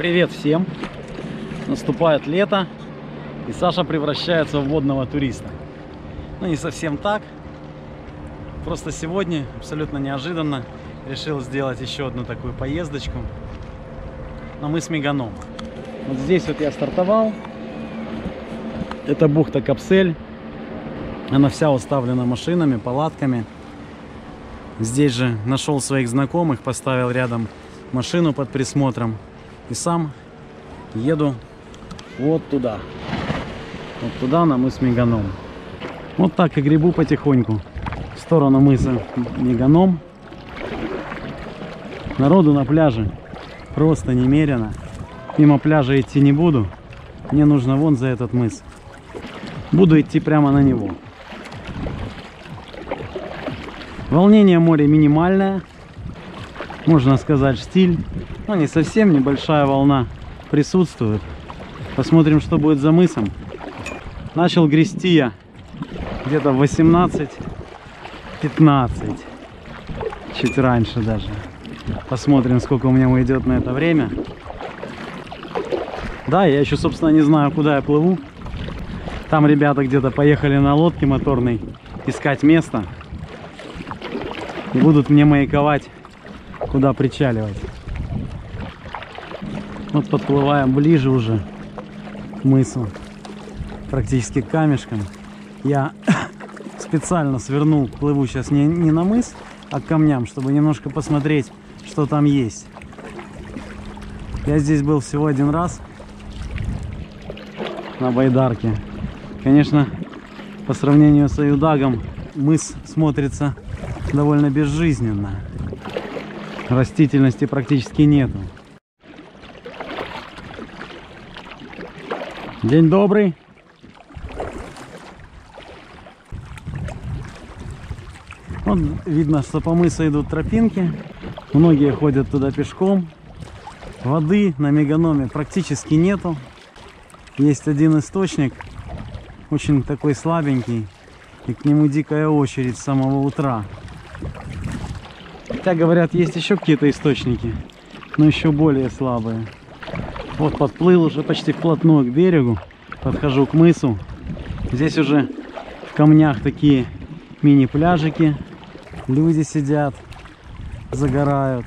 Привет всем! Наступает лето, и Саша превращается в водного туриста. Ну, не совсем так. Просто сегодня, абсолютно неожиданно, решил сделать еще одну такую поездочку на мыс Меганом. Вот здесь вот я стартовал. Это бухта Капсель. Она вся уставлена машинами, палатками. Здесь же нашел своих знакомых, поставил рядом машину под присмотром. И сам еду вот туда. Вот туда, на мыс Меганом. Вот так и грибу потихоньку. В сторону мыса Меганом. Народу на пляже просто немерено. Мимо пляжа идти не буду. Мне нужно вон за этот мыс. Буду идти прямо на него. Волнение моря минимальное. Можно сказать штиль. Но не совсем небольшая волна присутствует. Посмотрим, что будет за мысом. Начал грести я где-то в 18-15. Чуть раньше даже. Посмотрим, сколько у меня уйдет на это время. Да, я еще, собственно, не знаю, куда я плыву. Там ребята где-то поехали на лодке моторной искать место. И будут мне маяковать, куда причаливать. Вот подплываем ближе уже к мысу. Практически к камешкам. Я специально свернул, плыву сейчас не, не на мыс, а к камням, чтобы немножко посмотреть, что там есть. Я здесь был всего один раз на байдарке. Конечно, по сравнению с Аюдагом мыс смотрится довольно безжизненно. Растительности практически нету. День добрый. Вот видно, что по мысу идут тропинки. Многие ходят туда пешком. Воды на меганоме практически нету. Есть один источник, очень такой слабенький. И к нему дикая очередь с самого утра. Хотя, говорят, есть еще какие-то источники, но еще более слабые. Вот подплыл уже почти вплотную к берегу. Подхожу к мысу. Здесь уже в камнях такие мини-пляжики. Люди сидят, загорают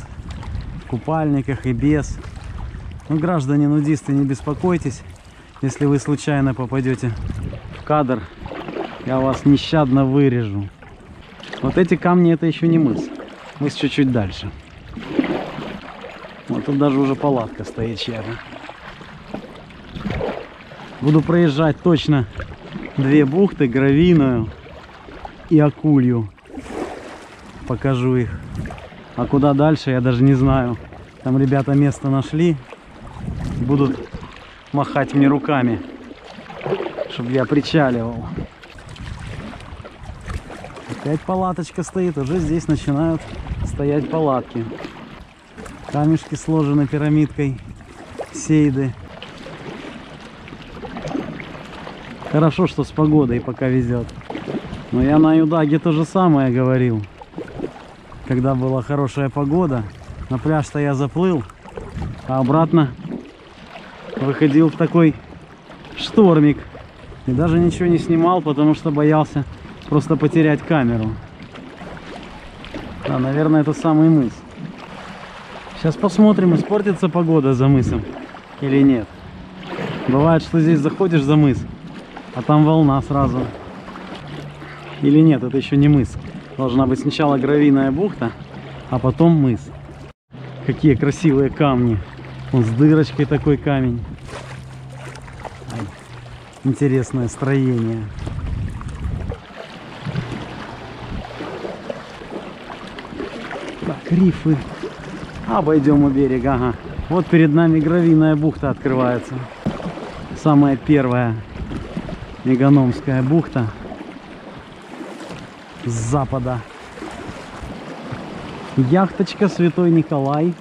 в купальниках и без. Ну, граждане нудисты, не беспокойтесь. Если вы случайно попадете в кадр, я вас нещадно вырежу. Вот эти камни это еще не мыс. Мыс чуть-чуть дальше. Вот тут даже уже палатка стоит чья-то. Буду проезжать точно две бухты, Гравийную и Акулью. Покажу их. А куда дальше, я даже не знаю. Там ребята место нашли. Будут махать мне руками, чтобы я причаливал. Опять палаточка стоит, уже здесь начинают стоять палатки. Камешки сложены пирамидкой сейды. Хорошо, что с погодой пока везет. Но я на Юдаге то же самое говорил. Когда была хорошая погода, на пляж-то я заплыл, а обратно выходил в такой штормик. И даже ничего не снимал, потому что боялся просто потерять камеру. Да, наверное, это самый мыс. Сейчас посмотрим, испортится погода за мысом или нет. Бывает, что здесь заходишь за мыс, а там волна сразу. Или нет, это еще не мыс. Должна быть сначала гравийная бухта, а потом мыс. Какие красивые камни. Он с дырочкой такой камень. Интересное строение. Рифы. Обойдем у берега, ага. Вот перед нами гравийная бухта открывается. Самая первая Меганомская бухта с запада. Яхточка Святой Николай.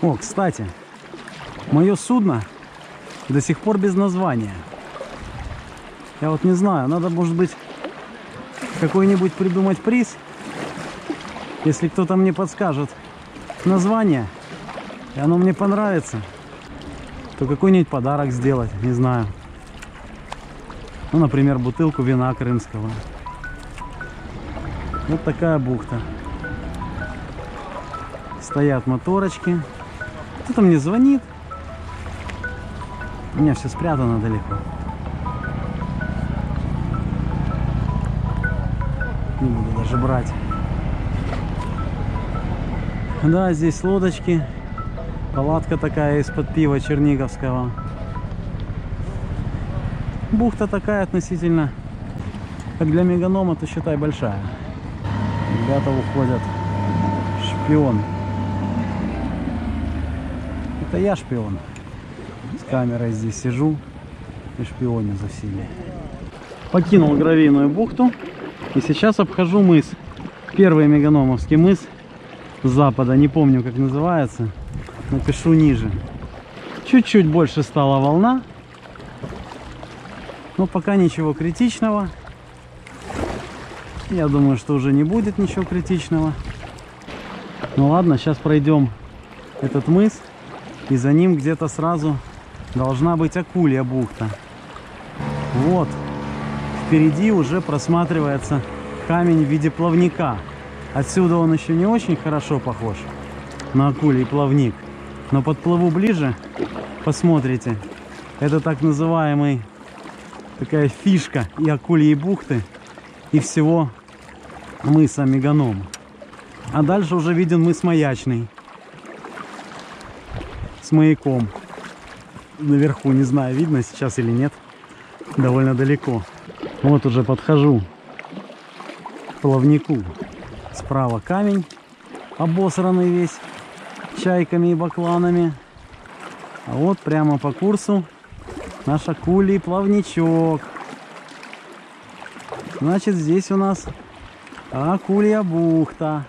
О, кстати, мое судно до сих пор без названия. Я вот не знаю, надо, может быть, какой-нибудь придумать приз. Если кто-то мне подскажет название, И оно мне понравится, то какой-нибудь подарок сделать, не знаю. Ну, например, бутылку вина крымского. Вот такая бухта. Стоят моторочки. Кто-то мне звонит. У меня все спрятано далеко. Не буду даже брать. Да, здесь лодочки. Палатка такая из-под пива черниговского. Бухта такая относительно, как для меганома, то считай большая. Ребята уходят. Шпион. Это я шпион. С камерой здесь сижу и шпионю за всеми. Покинул гравийную бухту и сейчас обхожу мыс. Первый меганомовский мыс запада, не помню как называется, напишу ниже. Чуть-чуть больше стала волна, но пока ничего критичного. Я думаю, что уже не будет ничего критичного. Ну ладно, сейчас пройдем этот мыс. И за ним где-то сразу должна быть Акулья бухта. Вот. Впереди уже просматривается камень в виде плавника. Отсюда он еще не очень хорошо похож на акулий плавник. Но подплыву ближе, посмотрите. Это так называемый такая фишка и акульей бухты, и всего мыса Меганом. А дальше уже виден мыс Маячный. С маяком. Наверху, не знаю, видно сейчас или нет. Довольно далеко. Вот уже подхожу к плавнику. Справа камень, обосранный весь чайками и бакланами. А вот прямо по курсу наш акулий плавничок. Значит, здесь у нас Акулья бухта.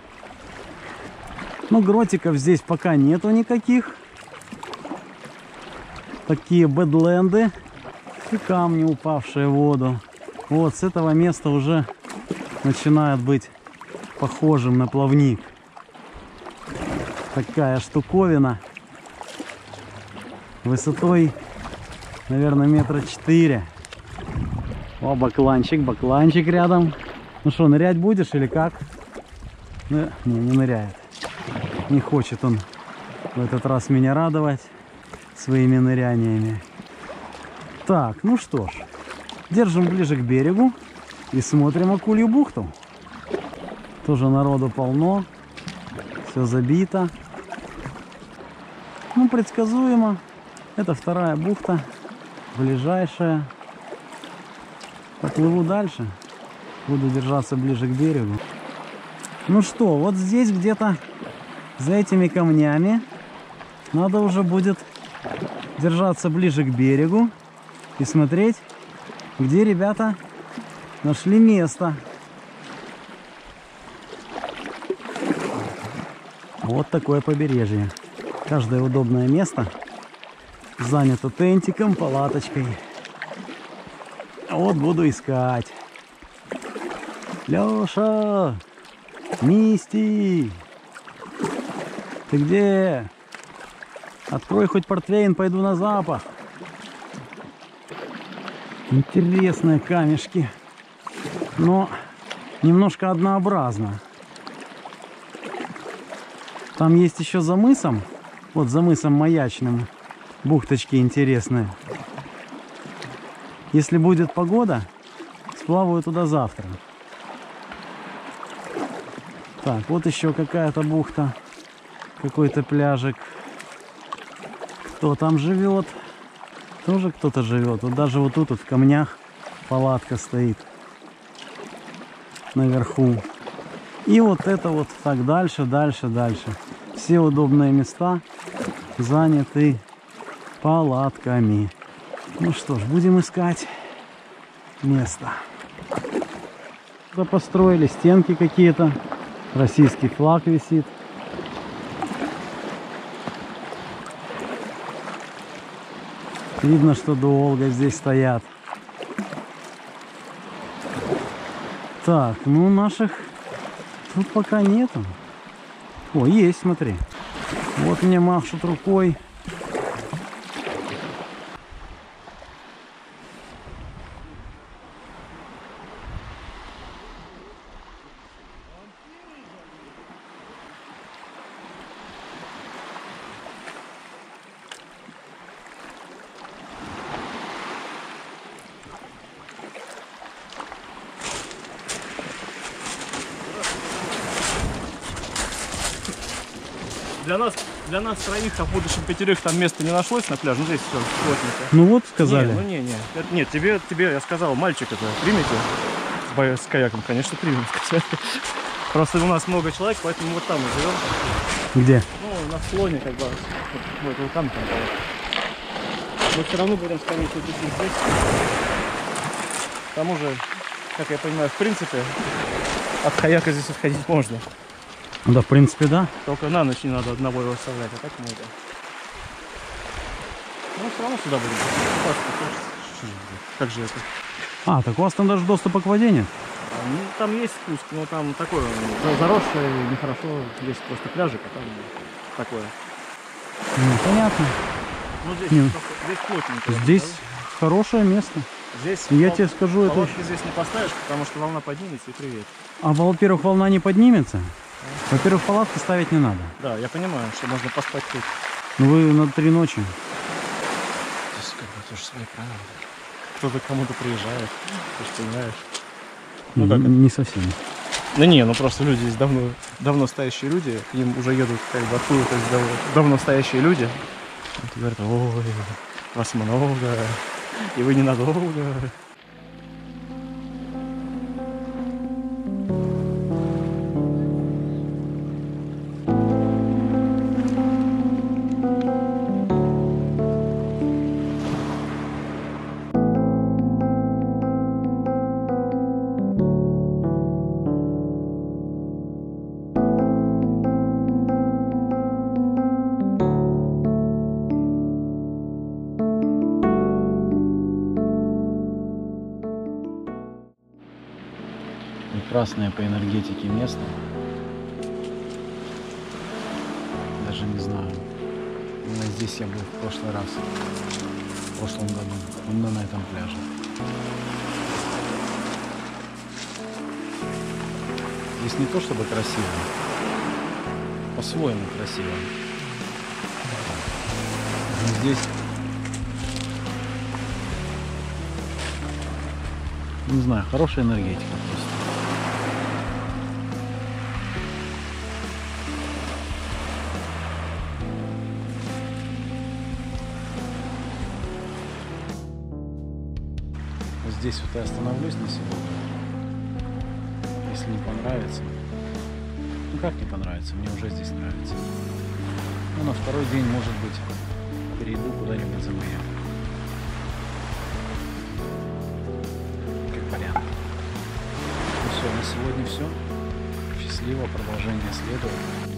Ну, гротиков здесь пока нету никаких. Такие бэдленды и камни, упавшие в воду. Вот с этого места уже начинает быть похожим на плавник. Такая штуковина высотой, наверное, метра четыре. О, бакланчик, бакланчик рядом. Ну что, нырять будешь или как? Ну, не, не ныряет. Не хочет он в этот раз меня радовать своими ныряниями. Так, ну что ж, держим ближе к берегу и смотрим акулью бухту. Тоже народу полно, все забито. Ну, предсказуемо. Это вторая бухта, ближайшая. Поплыву дальше. Буду держаться ближе к берегу. Ну что, вот здесь где-то за этими камнями надо уже будет держаться ближе к берегу и смотреть, где ребята нашли место. Вот такое побережье. Каждое удобное место занято тентиком, палаточкой. Вот буду искать. Леша! Мисти! Ты где? Открой хоть портвейн, пойду на запах. Интересные камешки. Но немножко однообразно. Там есть еще за мысом. Вот за мысом маячным. Бухточки интересные. Если будет погода, сплаваю туда завтра. Так, вот еще какая-то бухта. Какой-то пляжик. Кто там живет? Тоже кто-то живет. Вот даже вот тут вот в камнях палатка стоит. Наверху. И вот это вот так дальше, дальше, дальше. Все удобные места заняты палатками. Ну что ж, будем искать место. Да построили стенки какие-то. Российский флаг висит. Видно, что долго здесь стоят. Так, ну наших тут пока нету. О, есть, смотри. Вот мне машут рукой. Для нас, для нас троих, а в будущем пятерых там места не нашлось на пляже. Ну здесь все плотненько. Ну вот Не, сказали. ну не, не. Это- нет, тебе, тебе я сказал, мальчик это примете с, с каяком, конечно, примем. Просто у нас много человек, поэтому вот там мы живем. Где? Ну, на склоне, как бы, вот, вот вулкан там. да. Но все равно будем скорее всего здесь. К тому же, как я понимаю, в принципе, от каяка здесь отходить можно. Да, в принципе, да. Только на ночь не надо одного его оставлять, а так можно. Ну, все равно сюда будем. Как же это? А, так у вас там даже доступа к воде нет? А, ну, там есть спуск, но там такое, ну, заросшее, нехорошо. Здесь просто пляжик, а там такое. Ну, понятно. Ну, здесь, Не. просто- здесь плотненько. Здесь хорошее место. Здесь Я пал- тебе скажу, это... здесь не поставишь, потому что волна поднимется и привет. А, во-первых, волна не поднимется. Во-первых, палатки ставить не надо. Да, я понимаю, что можно поспать тут. Ну вы на три ночи. Здесь как бы тоже свои правила. Кто-то кому-то приезжает, ты же понимаешь. Ну, М, как это? не совсем. Ну не, ну просто люди здесь давно, давно стоящие люди, к ним уже едут как бы откуда-то здесь давно, давно стоящие люди. Вот говорят, ой, вас много, и вы ненадолго. Прекрасное по энергетике место. Даже не знаю. Именно здесь я был в прошлый раз. В прошлом году. Именно на этом пляже. Здесь не то чтобы красиво. По-своему красиво. Но здесь не знаю, хорошая энергетика здесь вот я остановлюсь на сегодня. Если не понравится. Ну как не понравится? Мне уже здесь нравится. Ну на второй день, может быть, перейду куда-нибудь за маяк. Как вариант. Ну все, на сегодня все. Счастливо, продолжение следует.